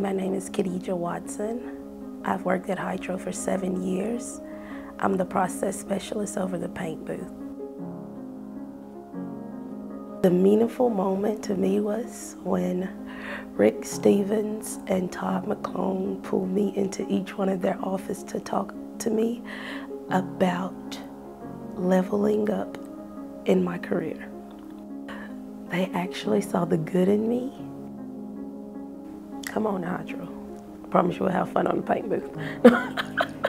My name is Khadijah Watson. I've worked at Hytrol for seven years. I'm the process specialist over the paint booth. The meaningful moment to me was when Rick Stevens and Todd McClone pulled me into each one of their office to talk to me about leveling up in my career. They actually saw the good in me. Come on, Hytrol. I promise you we'll have fun on the paint booth.